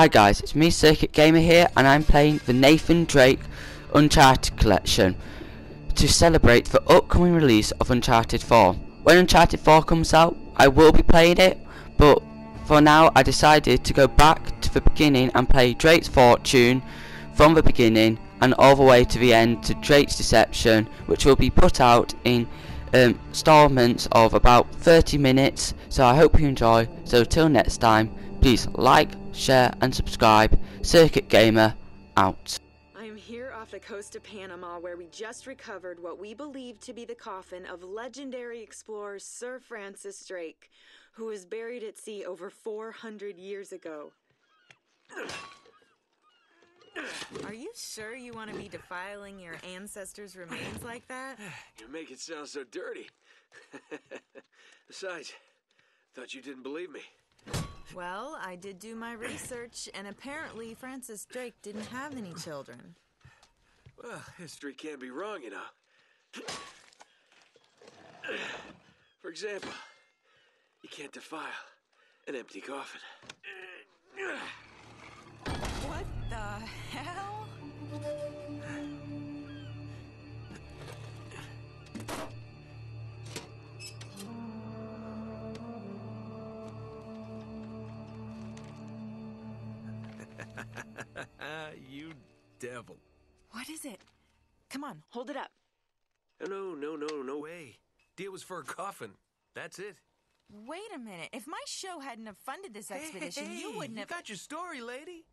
Hi guys, it's me Circuit Gamer here and I'm playing the Nathan Drake Uncharted Collection to celebrate the upcoming release of Uncharted 4. When Uncharted 4 comes out, I will be playing it, but for now I decided to go back to the beginning and play Drake's Fortune from the beginning and all the way to the end to Drake's Deception, which will be put out in um, installments of about 30 minutes, so I hope you enjoy. So till next time, please like, share and subscribe. Circuit Gamer out. I'm here off the coast of Panama where we just recovered what we believe to be the coffin of legendary explorer Sir Francis Drake, who was buried at sea over 400 years ago. Are you sure you want to be defiling your ancestors' remains like that? You make it sound so dirty. Besides, thought you didn't believe me. Well, I did do my research, and apparently Francis Drake didn't have any children. Well, history can't be wrong, you know. For example, you can't defile an empty coffin. What the hell? You devil. What is it? Come on, hold it up. No, no, no, no way. Deal was for a coffin. That's it. Wait a minute. If my show hadn't have funded this expedition, hey, you wouldn't you have. got your story, lady.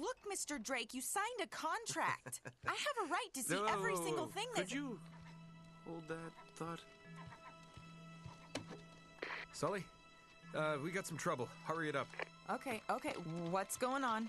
Look, Mr. Drake, you signed a contract. I have a right to see every single thing Could that's. you hold that thought? Sully, uh, we got some trouble. Hurry it up. Okay, okay. What's going on?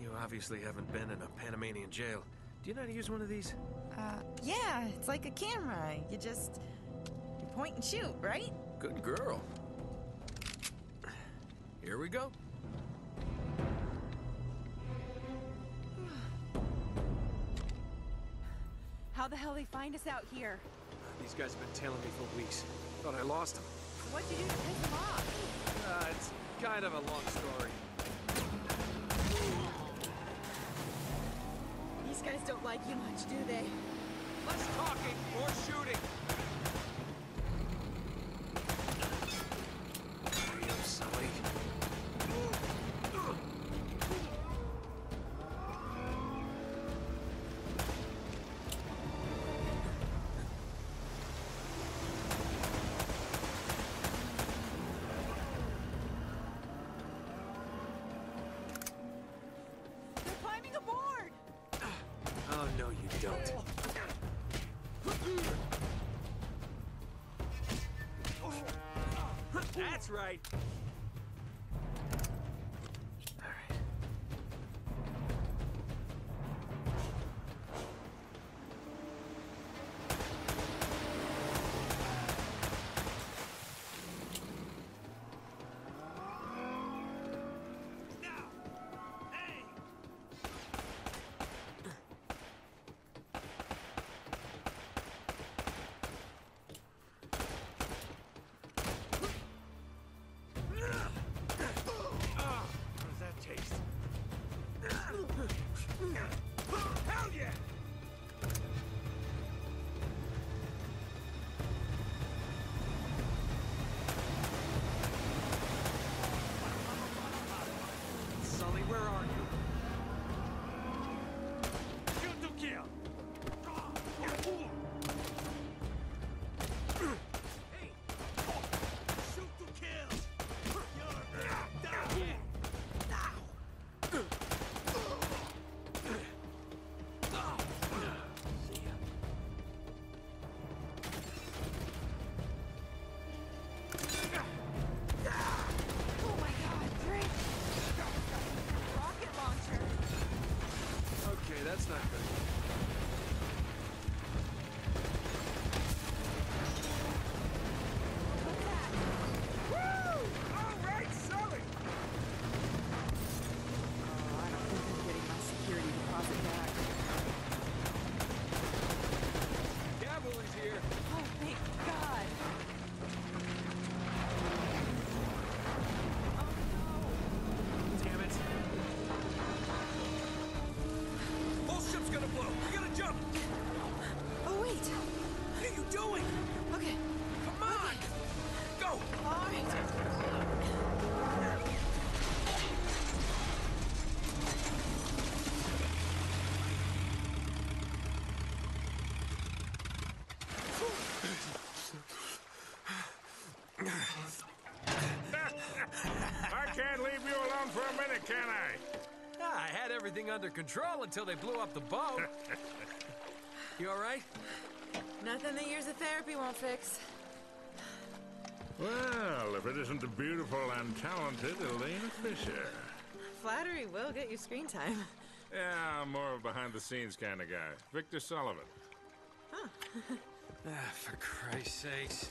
You obviously haven't been in a Panamanian jail. Do you know how to use one of these? Uh, yeah, it's like a camera. You just you point and shoot, right? Good girl. Here we go. How the hell they find us out here? These guys have been tailing me for weeks. Thought I lost them. What'd you do to piss them off? Uh, it's kind of a long story. These guys don't like you much, do they? Less talking, more shooting. That's right. For can I? Ah, I had everything under control until they blew up the boat. you all right? Nothing that years of therapy won't fix. Well, if it isn't the beautiful and talented Elena Fisher. Flattery will get you screen time. Yeah, I'm more of a behind-the-scenes kind of guy. Victor Sullivan. Ah, for Christ's sakes.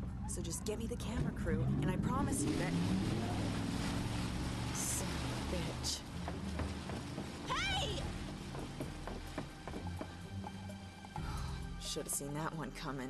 So just get me the camera crew, and I promise you that. Bitch. Hey! Should have seen that one coming.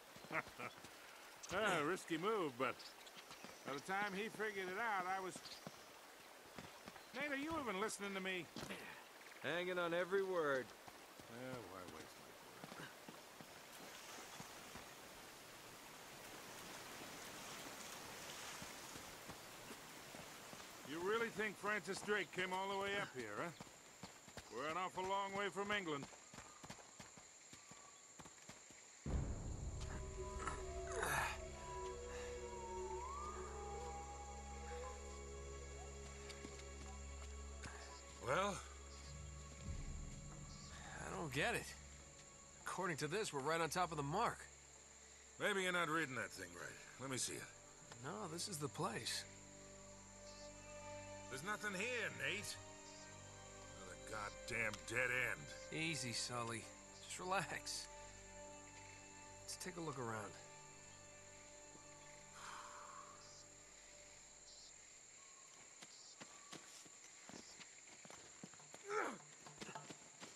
ah, risky move, but by the time he figured it out, I was... Nate, are you even listening to me? Hanging on every word. Well, why waste my breath? You really think Francis Drake came all the way up here, huh? We're an awful long way from England. Get it. According to this, we're right on top of the mark. Maybe you're not reading that thing right. Let me see it. No, this is the place. There's nothing here, Nate. Another goddamn dead end. Easy, Sully. Just relax. Let's take a look around.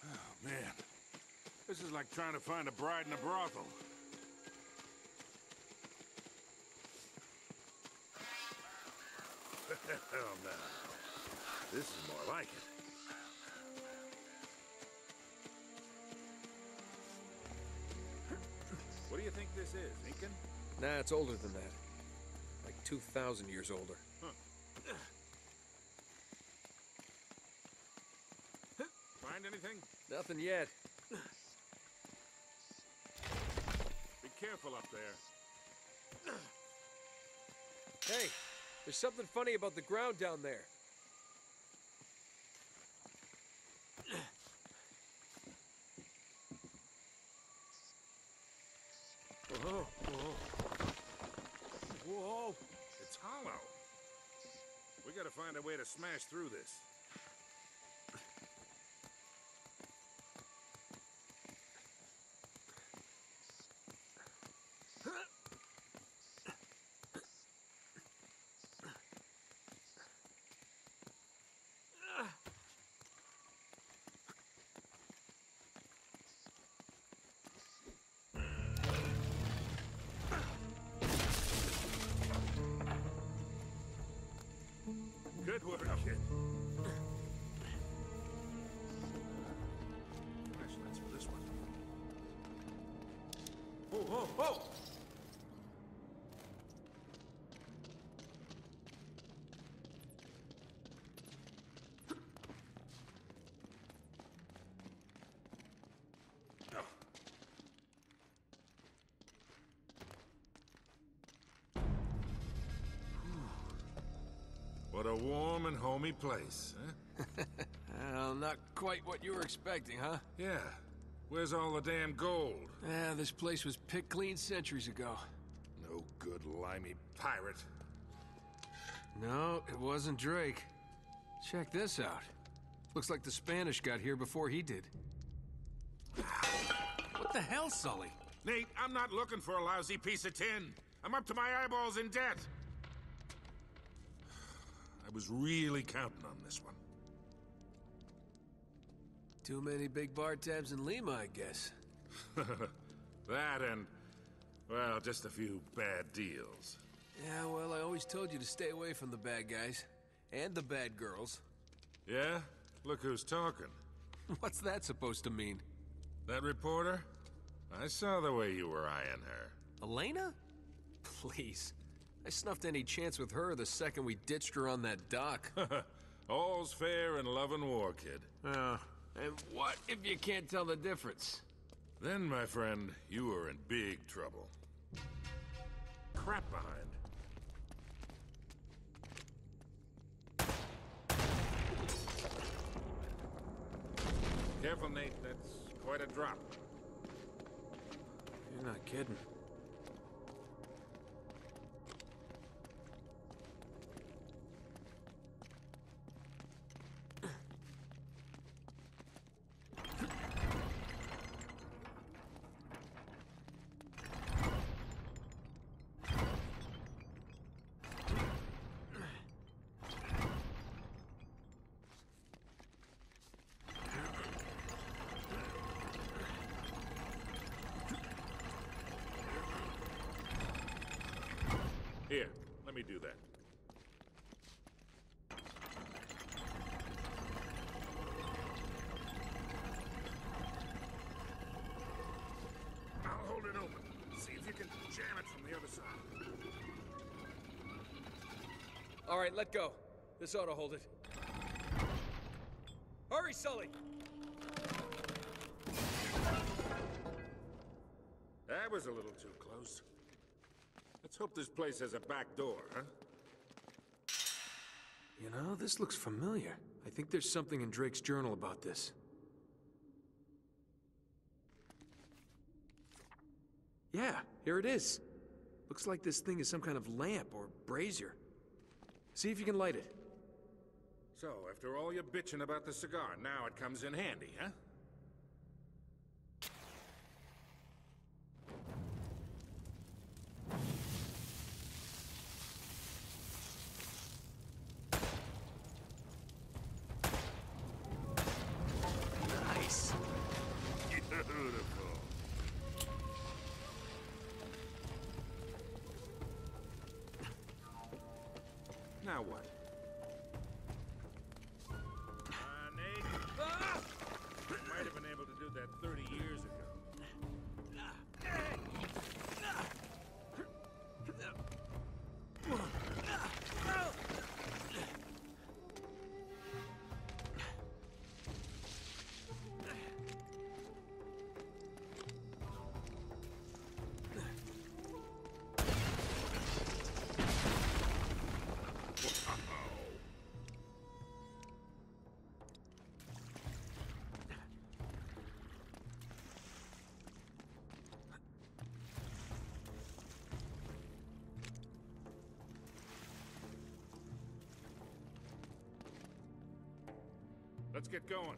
Oh, man. This is like trying to find a bride in a brothel. Oh, Hell no. This is more like it. What do you think this is, Incan? Nah, it's older than that. Like 2,000 years older. Huh. Find anything? Nothing yet. Careful up there. Hey, there's something funny about the ground down there. Whoa, whoa. Whoa! It's hollow. We gotta find a way to smash through this. What a warm and homey place, huh? Eh? Well, not quite what you were expecting, huh? Yeah. Where's all the damn gold? Yeah, this place was picked clean centuries ago. No good limey pirate. No, it wasn't Drake. Check this out. Looks like the Spanish got here before he did. What the hell, Sully? Nate, I'm not looking for a lousy piece of tin. I'm up to my eyeballs in debt. I was really counting on this one. Too many big bar tabs in Lima, I guess. that and, well, just a few bad deals. Yeah, well, I always told you to stay away from the bad guys. And the bad girls. Yeah? Look who's talking. What's that supposed to mean? That reporter? I saw the way you were eyeing her. Elena? Please. I snuffed any chance with her the second we ditched her on that dock. All's fair in love and war, kid. Oh, and what if you can't tell the difference? Then, my friend, you are in big trouble. Crap behind. Careful, Nate. That's quite a drop. You're not kidding. Here, let me do that. I'll hold it open. See if you can jam it from the other side. All right, let go. This ought to hold it. Hurry, Sully! That was a little too close. Let's hope this place has a back door, huh? You know, this looks familiar. I think there's something in Drake's journal about this. Yeah, here it is. Looks like this thing is some kind of lamp or brazier. See if you can light it. So, after all your bitching about the cigar, now it comes in handy, huh? Now what? Let's get going.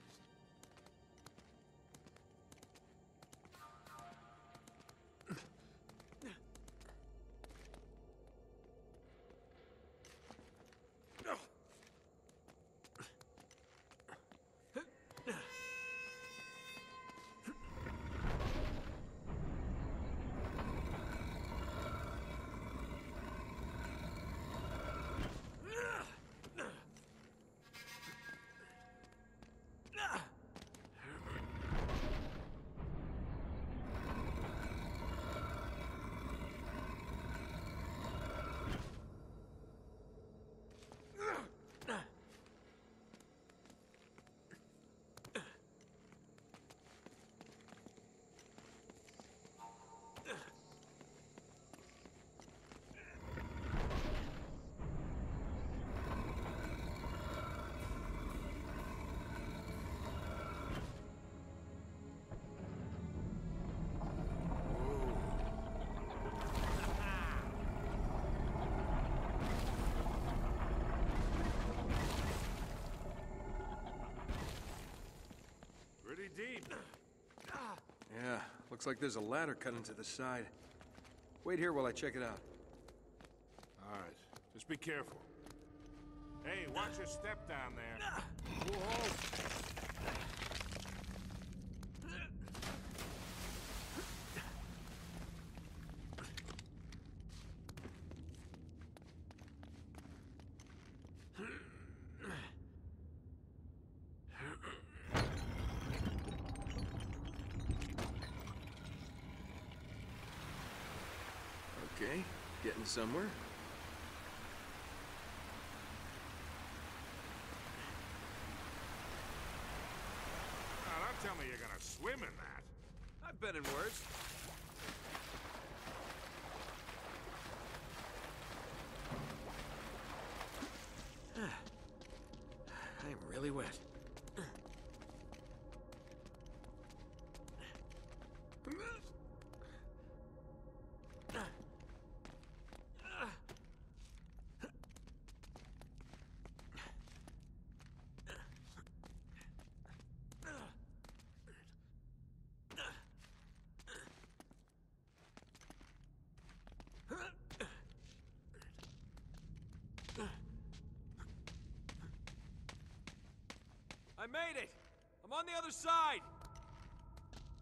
Looks like there's a ladder cut into the side. Wait here while I check it out. All right, just be careful. Hey, watch your step down there. Whoa. Getting somewhere. Now, don't tell me you're gonna swim in that. I've been in worse. I'm really wet. I made it! I'm on the other side!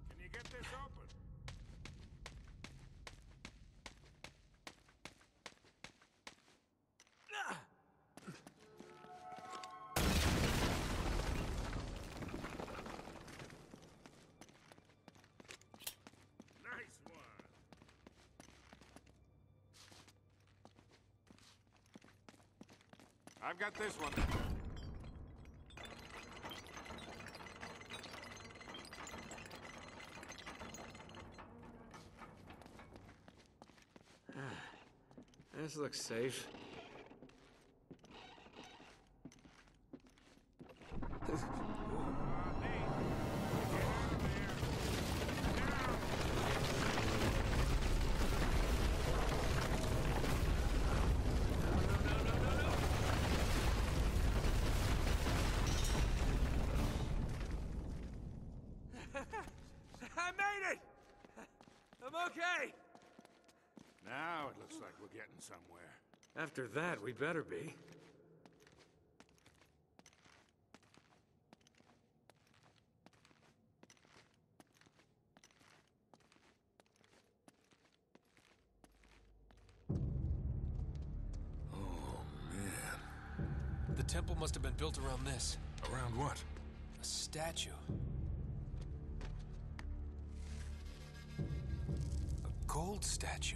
Can you get this open? I've got this one. This looks safe. I made it! I'm okay! Now it looks like we're getting somewhere. After that, we better be. Oh, man. The temple must have been built around this. Around what? A statue. A gold statue.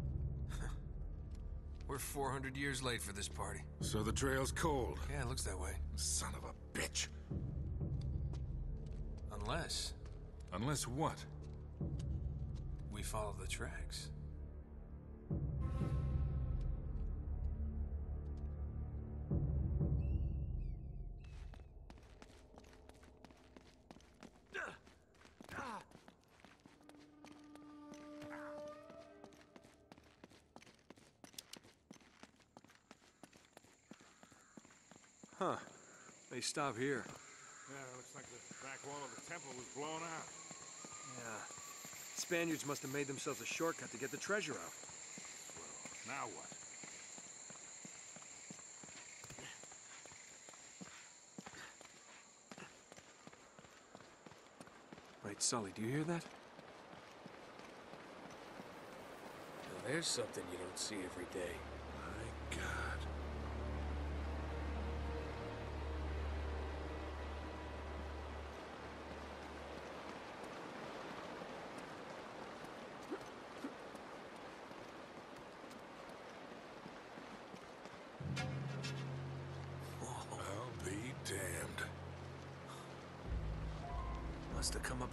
We're 400 years late for this party. So the trail's cold. Yeah, it looks that way. Son of a bitch. Unless Unless what? we follow the tracks. They stop here. Yeah, it looks like the back wall of the temple was blown out. Yeah. Spaniards must have made themselves a shortcut to get the treasure out. Well, now what? Wait, Sully, do you hear that? Now there's something you don't see every day. My God. I'll be damned. Must have come up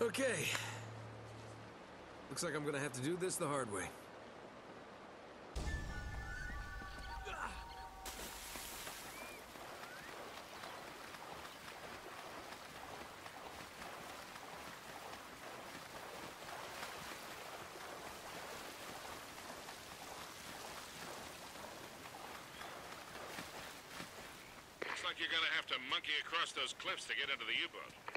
Okay. Looks like I'm gonna have to do this the hard way. Looks like you're gonna have to monkey across those cliffs to get into the U-boat.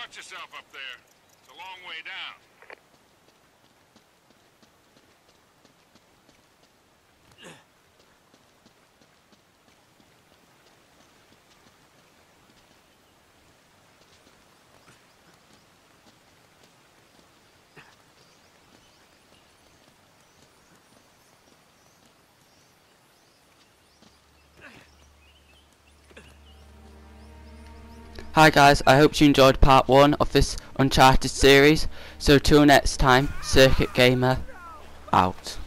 Watch yourself up there. It's a long way down. Hi guys, I hope you enjoyed part 1 of this Uncharted series. So till next time, Circuit Gamer out.